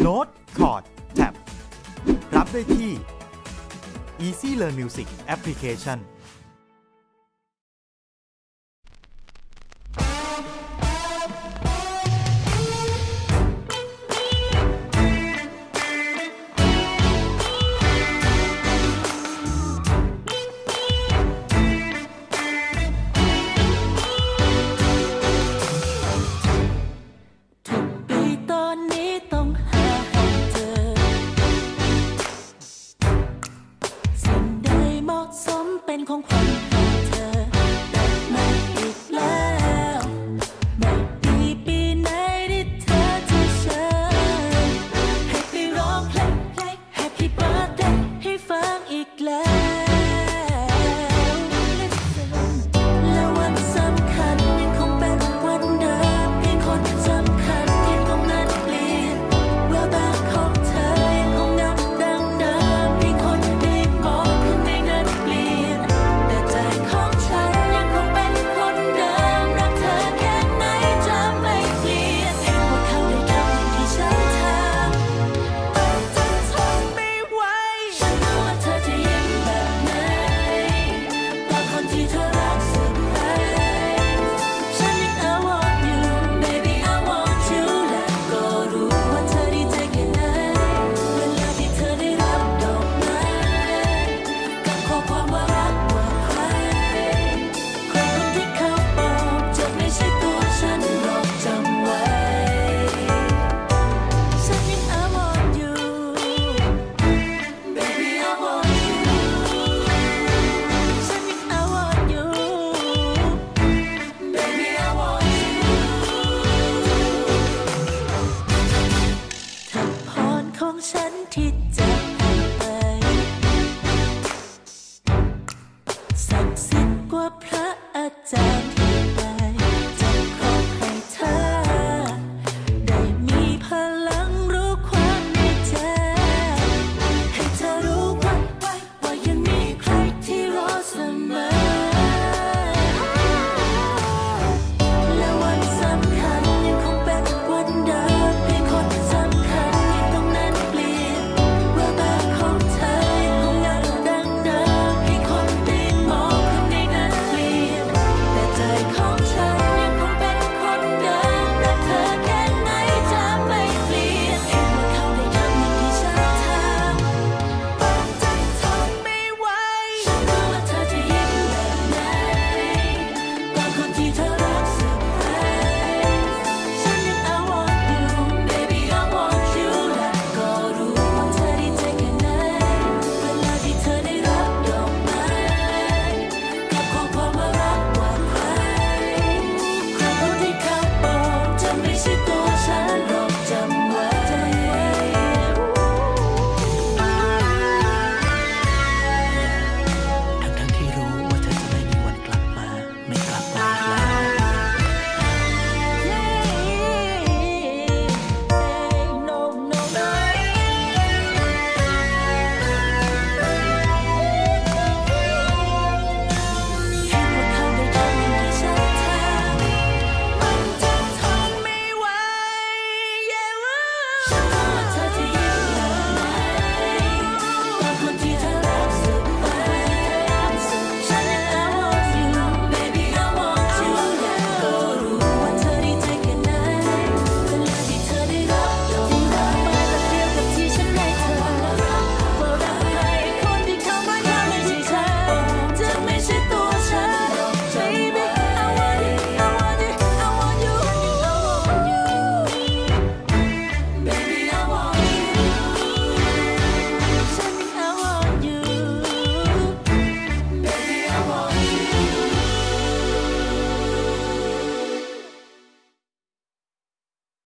โน้ตคอร์ดแท็บรับได้ที่ Easy Learn Music Application 空旷。 ว่าพระอาจารย์